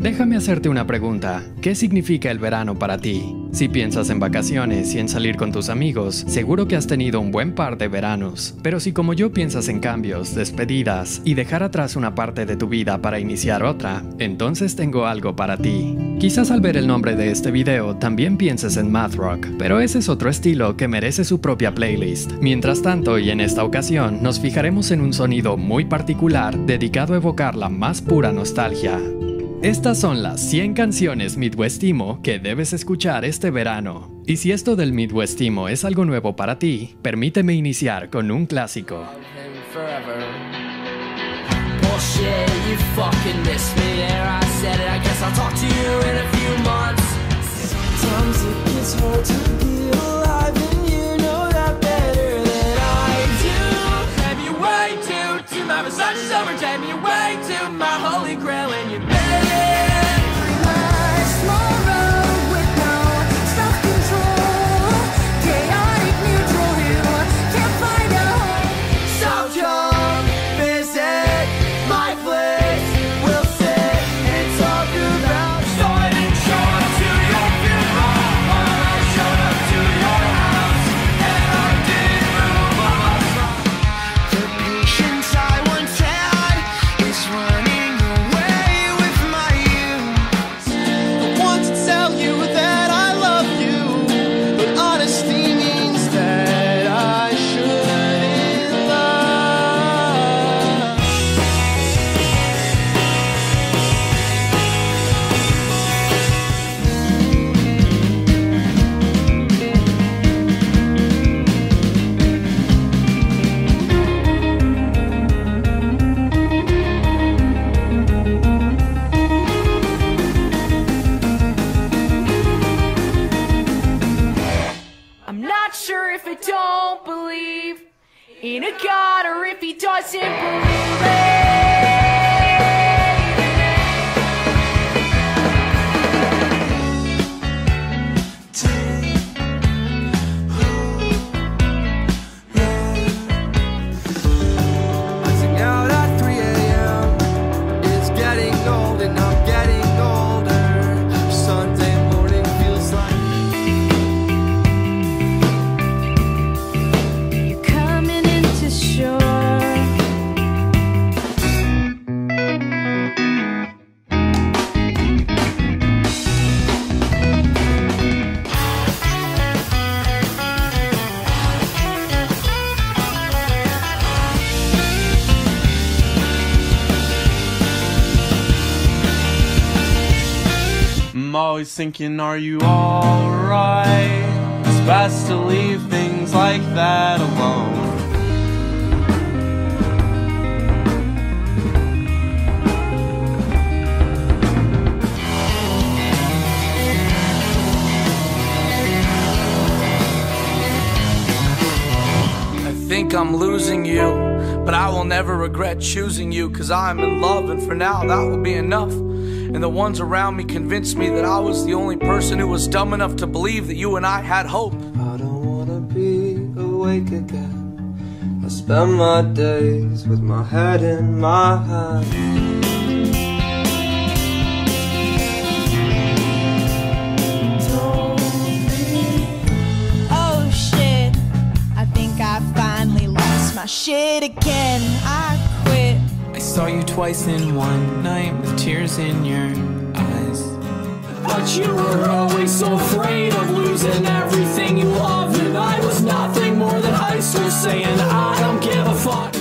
Déjame hacerte una pregunta. ¿Qué significa el verano para ti? Si piensas en vacaciones y en salir con tus amigos, seguro que has tenido un buen par de veranos. Pero si como yo piensas en cambios, despedidas y dejar atrás una parte de tu vida para iniciar otra, entonces tengo algo para ti. Quizás al ver el nombre de este video también pienses en math rock, pero ese es otro estilo que merece su propia playlist. Mientras tanto, y en esta ocasión, nos fijaremos en un sonido muy particular dedicado a evocar la más pura nostalgia. Estas son las 100 canciones Midwestimo que debes escuchar este verano. Y si esto del Midwestimo es algo nuevo para ti, permíteme iniciar con un clásico. Not sure if I don't believe in a God or if he doesn't believe it. I'm always thinking, are you alright? It's best to leave things like that alone. I think I'm losing you, but I will never regret choosing you because I'm in love, and for now that will be enough. And the ones around me convinced me that I was the only person who was dumb enough to believe that you and I had hope. I don't wanna be awake again. I spend my days with my head in my hands. Oh shit, I think I finally lost my shit again. I saw you twice in one night with tears in your eyes. But you were always so afraid of losing everything you loved, and I was nothing more than high school saying I don't give a fuck.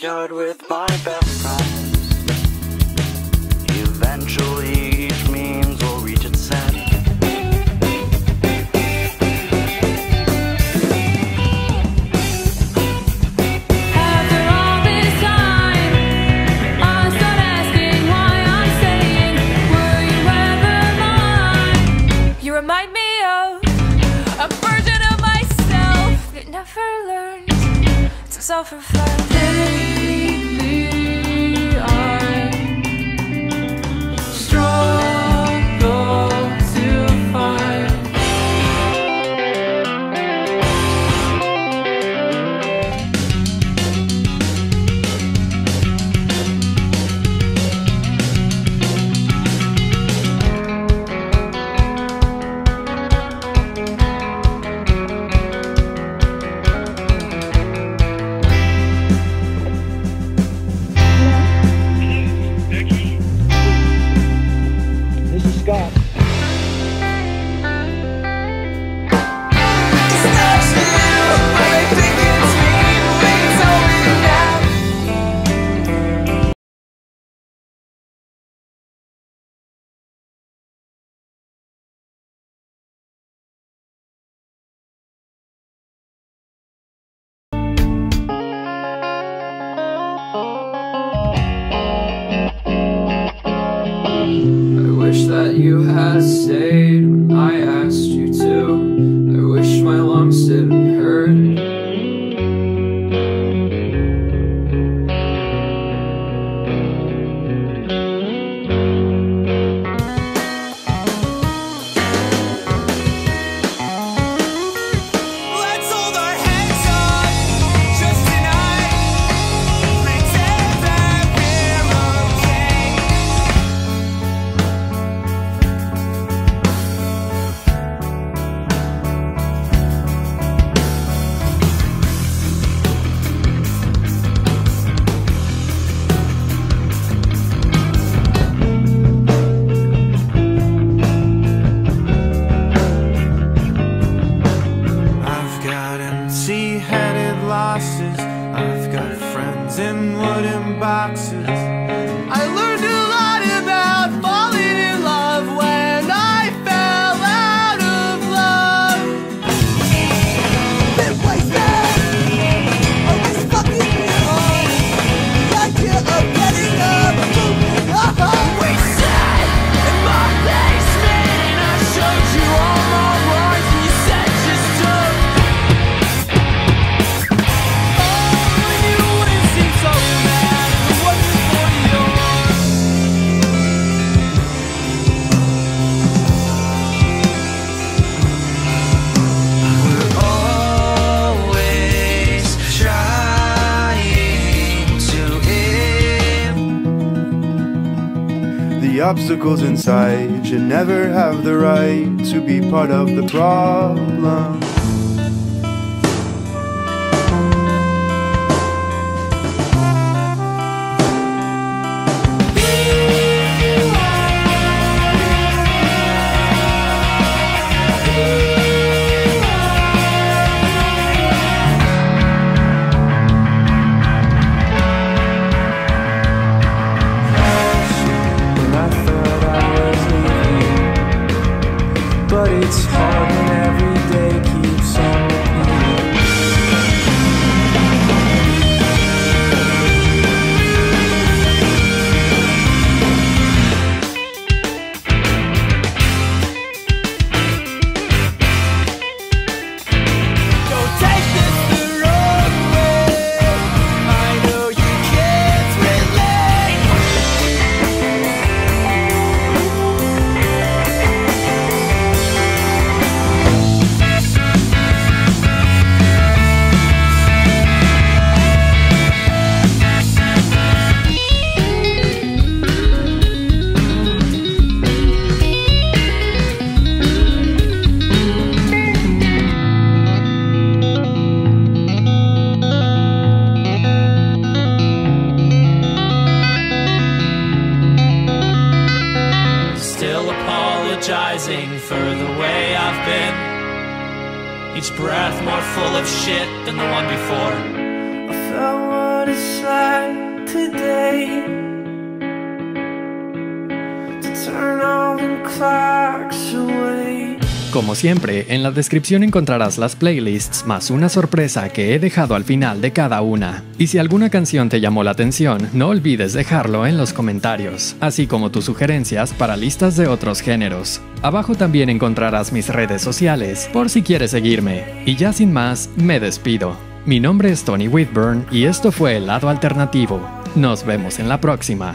Backyard with my best friends. That you obstacles inside should never have the right to be part of the problem. It's hard Each breath more full of shit than the one before. I felt what it's like today Como siempre, en la descripción encontrarás las playlists más una sorpresa que he dejado al final de cada una. Y si alguna canción te llamó la atención, no olvides dejarlo en los comentarios, así como tus sugerencias para listas de otros géneros. Abajo también encontrarás mis redes sociales, por si quieres seguirme. Y ya sin más, me despido. Mi nombre es Tony Whitburn y esto fue El lado alternativo. Nos vemos en la próxima.